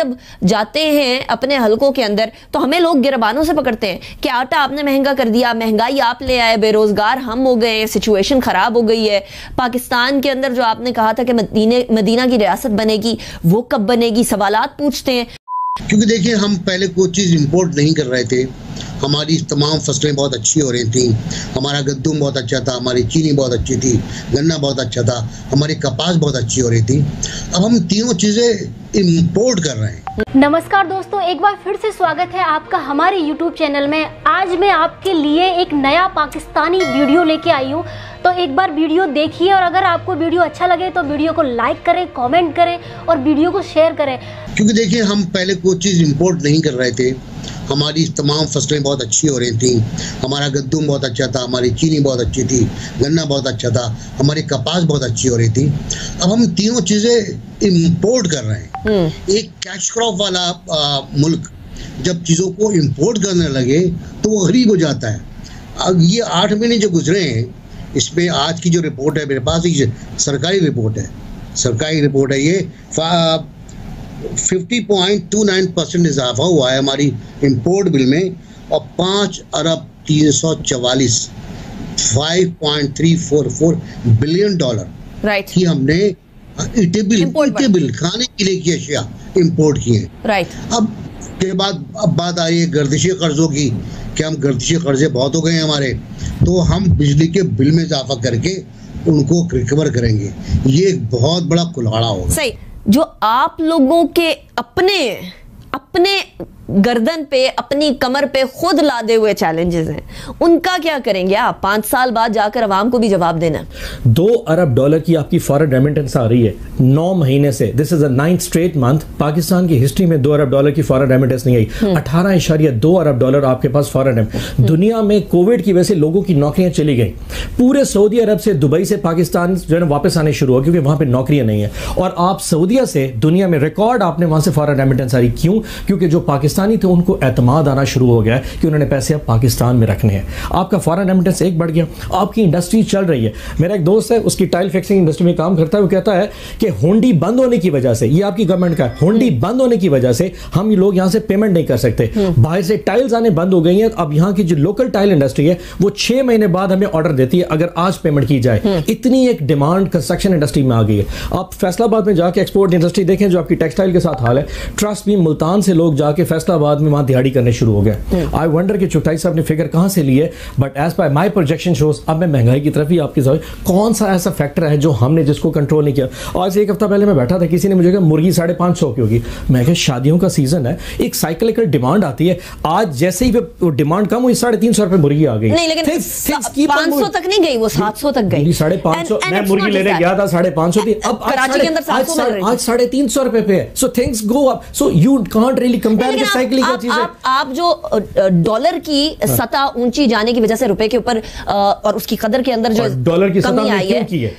जब जाते हैं अपने हलकों के अंदर तो हमें लोग गिरबानों से पकड़ते हैं कि आटा आपने महँगा कर दिया, महँगाई आप ले आए, बेरोजगार हम हो गए सिचुएशन खराब हो गई है। पाकिस्तान के अंदर जो आपने कहा था कि मदीने, मदीना की रियासत बनेगी, वो कब बनेगी सवाल पूछते हैं। क्योंकि देखिए, हम पहले कोई चीज़ इंपोर्ट नहीं कर रहे थे। हमारी तमाम फ़सलें बहुत अच्छी हो रही थी। हमारा गद्दुम बहुत अच्छा था, हमारी चीनी बहुत अच्छी थी, गन्ना बहुत अच्छा था, हमारी कपास बहुत अच्छी हो रही थी। अब हम तीनों चीज़ें इंपोर्ट कर रहे हैं। नमस्कार दोस्तों, एक बार फिर से स्वागत है आपका हमारे YouTube चैनल में। आज मैं आपके लिए एक नया पाकिस्तानी वीडियो लेके आई हूँ। तो एक बार वीडियो देखिए और अगर आपको वीडियो अच्छा लगे तो वीडियो को लाइक करें कमेंट करें और वीडियो को शेयर करें। क्योंकि देखिए हम पहले कोई चीज़ इंपोर्ट नहीं कर रहे थे। हमारी तमाम फ़सलें बहुत अच्छी हो रही थी। हमारा गद्दुम बहुत अच्छा था हमारी चीनी बहुत अच्छी थी गन्ना बहुत अच्छा था हमारी कपास बहुत अच्छी हो रही थी। अब हम तीनों चीज़ें इम्पोर्ट कर रहे हैं। एक कैश क्रॉप वाला आ, मुल्क जब चीज़ों को इम्पोर्ट करने लगे तो वो गरीब हो जाता है। अब ये आठ महीने जो गुजरे हैं इसमें आज की जो रिपोर्ट है मेरे पास सरकारी रिपोर्ट है। सरकारी रिपोर्ट है ये। 50.29 परसेंट इजाफा हुआ है हमारी इंपोर्ट बिल में और पाँच अरब तीन सौ चवालीस five point three four four billion dollar right की हमने इटेबल। इटेबल खाने के लिए की अशिया इम्पोर्ट की हैं। राइट अब के बाद अब बात आई है गर्दिशी कर्जों की कि हम गर्दिशी कर्जे बहुत हो गए हैं हमारे। तो हम बिजली के बिल में इजाफा करके उनको रिकवर करेंगे। ये एक बहुत बड़ा कुल्हाड़ा होगा। सही। जो आप लोगों के अपने अपने गर्दन पे अपनी कमर पे खुद लादे हुए चैलेंजेस हैं। उनका क्या करेंगे आप? पाँच साल बाद जाकर अवाम को भी जवाब देना। दो अरब डॉलर की आपकी फॉरेन रेमिटेंस आ रही है नौ महीने से। This is a ninth straight month Pakistan की हिस्ट्री में दो अरब डॉलर की फॉरेन रेमिटेंस नहीं आई। अठारह इशारिया दो अरब डॉलर आपके पास फॉरेन है। दुनिया में कोविड की वजह से लोगों की नौकरियाँ चली गई। पूरे सऊदी अरब से दुबई से पाकिस्तान जो है वापस आने शुरू हुआ क्योंकि वहाँ पे नौकरियाँ नहीं है। और आप सऊदिया से दुनिया में रिकॉर्ड आपने वहाँ से फॉरेन रेमिटेंस आ रही। क्यों? क्योंकि जो पाकिस्तानी थे उनको एतमाद आना शुरू हो गया है कि उन्होंने पैसे अब पाकिस्तान में रखने हैं। आपका फॉरेन रेमिटेंस एक बढ़ गया। आपकी इंडस्ट्री चल रही है। मेरा एक दोस्त है उसकी टाइल फिक्सिंग इंडस्ट्री में काम करता है वो कहता है कि होंडी बंद होने की वजह से ये आपकी गवर्नमेंट का होंडी बंद होने की वजह से हम लोग यहाँ से पेमेंट नहीं कर सकते। बाहर से टाइल्स आने बंद हो गई हैं अब यहाँ की जो लोकल टाइल इंडस्ट्री है वो छह महीने बाद हमें ऑर्डर देती है अगर आज पेमेंट की जाए। इतनी एक डिमांड कंस्ट्रक्शन इंडस्ट्री में आ गई है। आप फैसलाबाद में जाके एक्सपोर्ट इंडस्ट्री देखें जो आपकी टेक्सटाइल के साथ हाल है। ट्रस्ट भी मुल्तान से लोग जाके फैसलाबाद में वहाँ दिहाड़ी करने शुरू हो गए आई वंडर कि चुगताई साहब ने फिगर कहाँ से ली है but as by my projection shows अब मैं महँगाई की तरफ़ ही आपकी समझ कौन सा ऐसा फैक्टर है जो हमने जिसको कंट्रोल नहीं किया? आज एक हफ़्ता पहले मैं बैठा था किसी ने मुझे कहा मुर्गी साढ़े पाँच सौ की होगी। मैं कहा शादियों का सीज़न है एक साइकिलिकल डिमांड आती है। आज जैसे ही डिमांड कम हुई साढ़े तीन सौ रुपए मुर्गी आ गई। नहीं लेकिन पाँच सौ तक नहीं गई वो सात सौ तक गई। साढ़े पाँच सौ मैं मुर्गी लेने गया था साढ़े पाँच सौ थी। अब आज कराची साढ़े- के अंदर आज 700 मिल रही आज साढ़े तीन सौ रुपए पे है। So things go up so you can't really compare cyclical आप, चीज़ें। आप, आप जो डॉलर की सतह ऊँची जाने की वजह से रुपए के ऊपर और उसकी कदर के अंदर जो डॉलर की सतह कमी आई है। की है?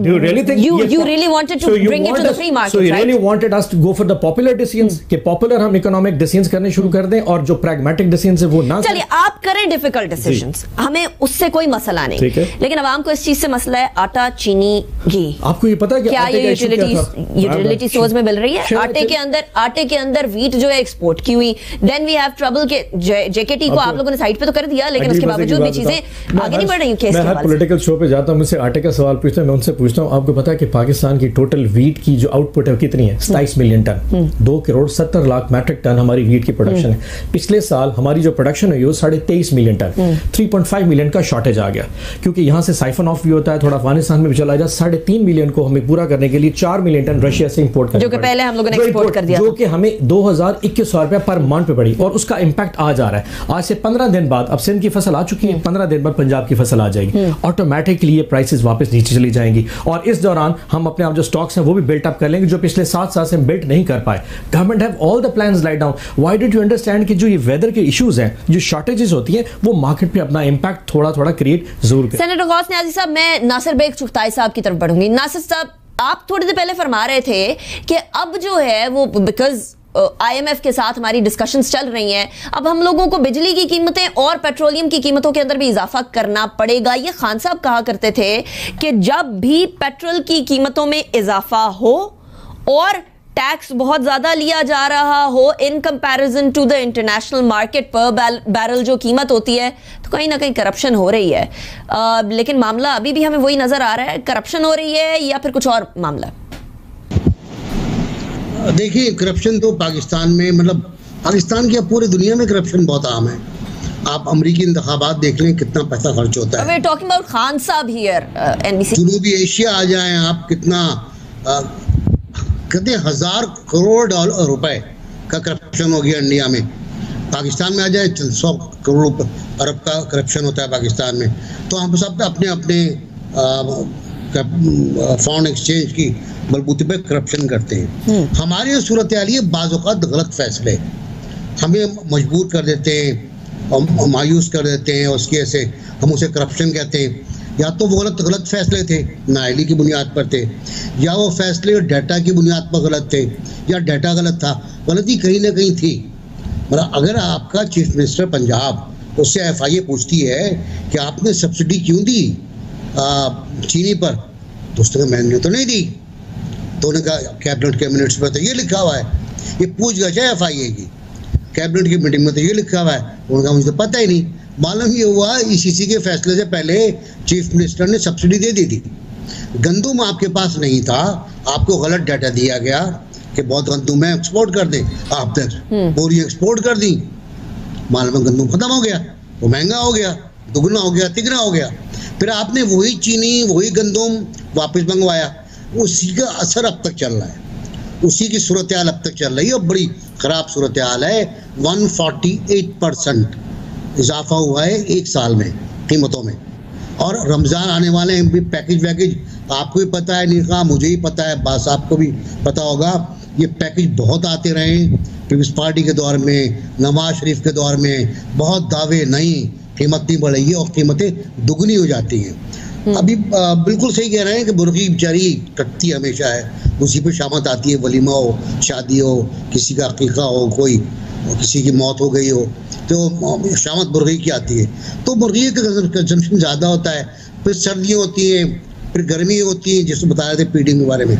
You really think you you really wanted to So bring it to the free market So you really wanted us to go for the popular decisions कि popular हम decisions करने शुरू कर दें और जो है वो ना चलिए आप करें डिफ़िकल्ट डिसीजंस हमें उससे कोई मसला नहीं। ठीक है। लेकिन आवाम को इस चीज़ से मसला है आटा चीनी घी। आपको ये पता है क्या ये यूटिलिटी यूटिलिटी स्टोर्स में मिल रही है? आटे के अंदर आटे के अंदर वीट जो है एक्सपोर्ट की हुई। देन वी हैव ट्रबल के जेकेटी को आप लोगों ने साइड पे तो कर दिया लेकिन उसके बावजूद भी चीज़ें आगे नहीं बढ़ रही केस मैं हर पॉलिटिकल शो पे जाता हूँ मुझसे आटे का सवाल पूछते हैं मैं उनसे पूछता हूँ आपको पता है कि पाकिस्तान की टोटल वीट की जो आउटपुट है कितनी है? सताइस मिलियन टन दो करोड़ सत्तर लाख मैट्रिक टन हमारी वीट की प्रोडक्शन है। पिछले साल हमारी जो प्रोडक्शन हुई वो साढ़े तेईस million ton three point five million का शॉर्टेज आ गया। क्योंकि यहाँ से साइफन ऑफ़ भी होता है थोड़ा अफ़गानिस्तान में भी चला जाए साढ़े तीन मिलियन को हमें पूरा करने के लिए चार मिलियन टन रशिया से इंपोर्ट जो कि पहले हम लोगों ने export कर दिया जो कि हमें दो हज़ार इक्कीस सौ रुपया पर मंथ पे पड़ी और उसका इम्पैक्ट आज आ रहा है। आज से पंद्रह दिन बाद अब सिंध की फ़सल आ चुकी है। पंद्रह दिन बाद पंजाब की फ़सल आ जाएगी। ऑटोमेटिकली ये प्राइसेस वापस नीचे चली जाएँगी। और इस दौरान हम अपने आप जो स्टॉक्स हैं वो भी बिल्ट अप कर लेंगे जो पिछले सात साल से हम बिल्ट नहीं कर पाए। Government have all the plans light down why did you understand कि जो ये वेदर के इश्यूज़ हैं जो शॉर्टेजेस होती है वो मार्केट पे अपना इम्पैक्ट थोड़ा थोड़ा क्रिएट ज़रूर सेनेटर गौस न्याजी साहब मैं नासिर बेग चुगताई साहब की तरफ़ बढ़ूँगी। नासिर साहब आप थोड़ी देर पहले फरमा रहे थे कि अब जो है वो बिकॉज़ आईएमएफ के साथ हमारी डिस्कशंस चल रही हैं। अब हम लोगों को बिजली की कीमतें और पेट्रोलियम की कीमतों के अंदर भी इजाफा करना पड़ेगा। ये खान साहब कहा करते थे कि जब भी पेट्रोल की कीमतों में इजाफा हो और टैक्स बहुत ज़्यादा लिया जा रहा हो in comparison to the international market पर बैरल जो कीमत होती है तो कहीं ना कहीं करप्शन हो रही है। आ, लेकिन मामला अभी भी हमें वही नज़र आ रहा है। करप्शन हो रही है या फिर कुछ और मामला? देखिए करप्शन तो पाकिस्तान में मतलब पाकिस्तान की पूरी दुनिया में करप्शन बहुत आम है। आप अमरीकी इंतबात देख लें कितना पैसा खर्च होता है। Talking about Khan Sahab here NBC जनूबी एशिया आ जाए आप कितना कहते हज़ार करोड़ डॉलर रुपए का करप्शन हो गया इंडिया में। पाकिस्तान में आ जाए सौ करोड़ अरब का करप्शन होता है पाकिस्तान में। तो हम सब अपने अपने फॉरेन एक्सचेंज की बलबूते पे करप्शन करते हैं। हम्म। हमारी सूरत ये बाज़ात गलत फैसले। हमें मजबूर कर देते हैं और मायूस कर देते हैं उसकी ऐसे हम उसे करप्शन कहते हैं। या तो वो गलत गलत फैसले थे नाइली की बुनियाद पर थे या वो फैसले डाटा की बुनियाद पर गलत थे या डाटा गलत था गलती कहीं ना कहीं थी। मतलब अगर आपका चीफ मिनिस्टर पंजाब उससे एफ़ आई ए पूछती है कि आपने सब्सिडी क्यों दी आ, चीनी पर तो उसने मैंने तो नहीं दी। तो उन्होंने कहा कैबिनेट के मिनट्स में तो ये लिखा हुआ है। ये पूछ गया चाहे एफ़ आई ए की। कैबिनेट की मीटिंग में तो ये लिखा हुआ है। उन्होंने कहा मुझे तो पता ही नहीं। मालूम ये हुआ ईसीसी के फैसले से पहले चीफ मिनिस्टर ने सब्सिडी दे दी थी। गंदुम आपके पास नहीं था। आपको गलत डाटा दिया गया कि बहुत गंदुम है एक्सपोर्ट कर दे। आपने हम्म। बोरी एक्सपोर्ट कर दी। मालूम गंदुम खत्म हो गया। वो महँगा हो गया दुगना हो गया तिगना हो गया। फिर आपने वही चीनी वही गंदुम वापस मंगवाया। उसी का असर अब तक चल रहा है। उसी की सूरत हाल अब तक चल रही है और बड़ी ख़राब सूरत हाल है 148 परसेंट इजाफा हुआ है एक साल में, कीमतों में। और रमज़ान आने वाले हैं, भी पैकेज वैकेज, आपको भी पता है निका मुझे ही पता है, बास आपको भी पता होगा, ये पैकेज बहुत आते रहे पीपल्स पार्टी के दौर में, नवाज़ शरीफ के दौर में, बहुत दावे, नहीं, कीमत नहीं बढ़ेगी और कीमतें दुगनी हो जाती हैं। हम्म। अभी बिल्कुल सही कह रहे हैं कि बुरकी बेचारी कटती हमेशा है। उसी पर शामत आती है, वलीमा हो, शादी हो, किसी का अकीका हो, कोई किसी की मौत हो गई हो तो शामत मुर्गी की आती है। तो मुर्गी का कंजम्पशन ज़्यादा होता है, फिर सर्दियाँ होती हैं, फिर गर्मी होती है जिसको बता रहे थे पीडिंग के बारे में।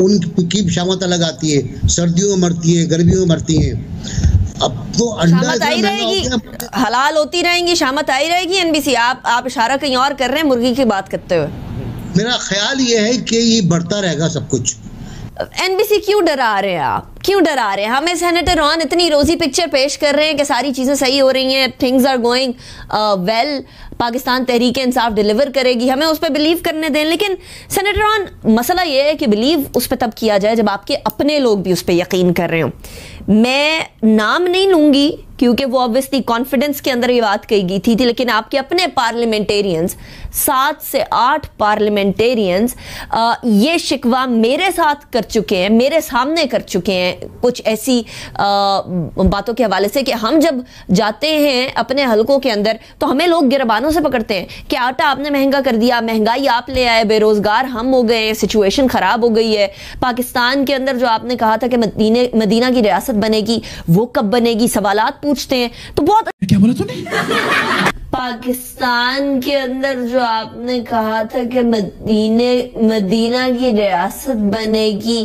उनकी शामत अलग आती है, सर्दियों में मरती है, गर्मियों में मरती हैं। अब तो अंडा आई रहेगी। हलाल होती रहेंगी शामत आई रहेगी एनबीसी आप आप इशारा कहीं और कर रहे हैं मुर्गी की बात करते हुए? मेरा ख्याल ये है कि ये बढ़ता रहेगा सब कुछ। एनबीसी क्यों डरा रहे हैं आप? क्यों डरा रहे हैं? हमें सेनेटर रॉन इतनी रोजी पिक्चर पेश कर रहे हैं कि सारी चीज़ें सही हो रही हैं things are going well Pakistan Tehreek Insaf deliver करेगी हमें उस पर बिलीव करने दें। लेकिन सेनेटर रॉन मसला ये है कि बिलीव उस पर तब किया जाए जब आपके अपने लोग भी उस पर यकीन कर रहे हो। मैं नाम नहीं लूँगी क्योंकि वो ऑब्वियसली कॉन्फिडेंस के अंदर ये बात कही गई थी, थी लेकिन आपके अपने पार्लियामेंटेरियंस सात से आठ पार्लियामेंटेरियंस ये शिकवा मेरे साथ कर चुके हैं मेरे सामने कर चुके हैं कुछ ऐसी आ, बातों के हवाले से कि हम जब जाते हैं अपने हलकों के अंदर तो हमें लोग गिरबानों से पकड़ते हैं कि आटा आपने महँगा कर दिया महँगाई आप ले आए बेरोजगार हम हो गए सिचुएशन खराब हो गई है। पाकिस्तान के अंदर जो आपने कहा था कि मदीने मदीना की रियासत बनेगी वो कब बनेगी सवाल पूछते हैं। तो बहुत क्या बोला तूने? पाकिस्तान के अंदर जो आपने कहा था कि मदीने मदीना की रियासत बनेगी